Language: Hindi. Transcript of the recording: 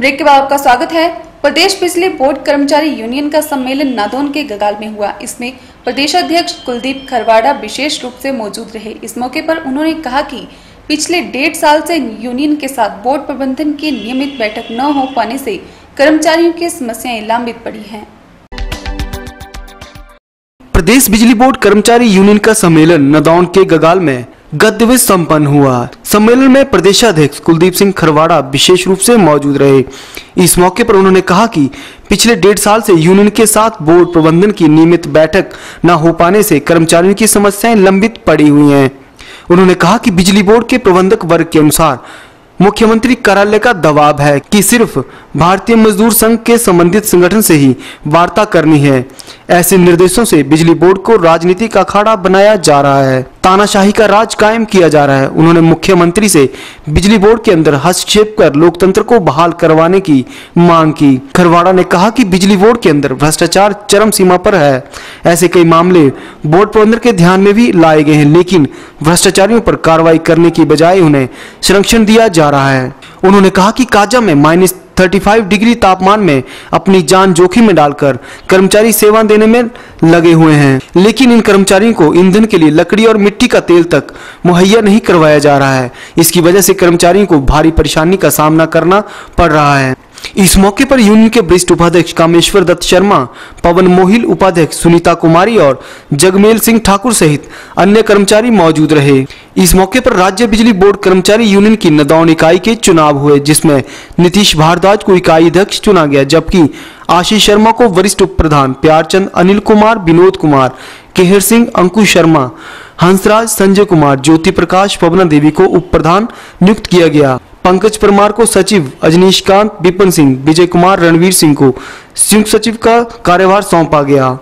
ब्रेक के बाद आपका स्वागत है। प्रदेश बिजली बोर्ड कर्मचारी यूनियन का सम्मेलन नादौन के गगाल में हुआ। इसमें प्रदेश अध्यक्ष कुलदीप खरवाड़ा विशेष रूप से मौजूद रहे। इस मौके पर उन्होंने कहा कि पिछले डेढ़ साल से यूनियन के साथ बोर्ड प्रबंधन की नियमित बैठक न हो पाने से कर्मचारियों की समस्याएँ लंबित पड़ी हैं। प्रदेश बिजली बोर्ड कर्मचारी यूनियन का सम्मेलन नदौन के गगाल में दिवस संपन्न हुआ। सम्मेलन में प्रदेशाध्यक्ष कुलदीप सिंह खरवाड़ा विशेष रूप से मौजूद रहे। इस मौके पर उन्होंने कहा कि पिछले डेढ़ साल से यूनियन के साथ बोर्ड प्रबंधन की नियमित बैठक न हो पाने से कर्मचारियों की समस्याएँ लंबित पड़ी हुई हैं। उन्होंने कहा कि बिजली बोर्ड के प्रबंधक वर्ग के अनुसार मुख्यमंत्री कार्यालय का दबाव है कि सिर्फ़ भारतीय मजदूर संघ के संबंधित संगठन से ही वार्ता करनी है। ऐसे निर्देशों से बिजली बोर्ड को राजनीति का अखाड़ा बनाया जा रहा है। तानाशाही का राज कायम किया जा रहा है। उन्होंने मुख्यमंत्री से बिजली बोर्ड के अंदर हस्तक्षेप कर लोकतंत्र को बहाल करवाने की मांग की। खरवाड़ा ने कहा कि बिजली बोर्ड के अंदर भ्रष्टाचार चरम सीमा पर है। ऐसे कई मामले बोर्ड प्रबंधन के ध्यान में भी लाए गए हैं, लेकिन भ्रष्टाचारियों पर कार्रवाई करने की बजाय उन्हें संरक्षण दिया जा रहा है। उन्होंने कहा कि काजा में माइनस 35 डिग्री तापमान में अपनी जान जोखिम में डालकर कर्मचारी सेवा देने में लगे हुए हैं। लेकिन इन कर्मचारियों को ईंधन के लिए लकड़ी और मिट्टी का तेल तक मुहैया नहीं करवाया जा रहा है। इसकी वजह से कर्मचारियों को भारी परेशानी का सामना करना पड़ रहा है। इस मौके पर यूनियन के वरिष्ठ उपाध्यक्ष कामेश्वर दत्त शर्मा, पवन मोहिल उपाध्यक्ष सुनीता कुमारी और जगमेल सिंह ठाकुर सहित अन्य कर्मचारी मौजूद रहे। इस मौके पर राज्य बिजली बोर्ड कर्मचारी यूनियन की नदौन इकाई के चुनाव हुए, जिसमें नीतीश भारद्वाज को इकाई अध्यक्ष चुना गया, जबकि आशीष शर्मा को वरिष्ठ उप प्रधान प्यारचंद, अनिल कुमार, विनोद कुमार, केहर सिंह, अंकुश शर्मा, हंसराज, संजय कुमार, ज्योति प्रकाश, पवना देवी को उप प्रधान नियुक्त किया गया। पंकज परमार को सचिव अजनीश कांत, विपिन सिंह, विजय कुमार, रणवीर सिंह को संयुक्त सचिव का कार्यभार सौंपा गया।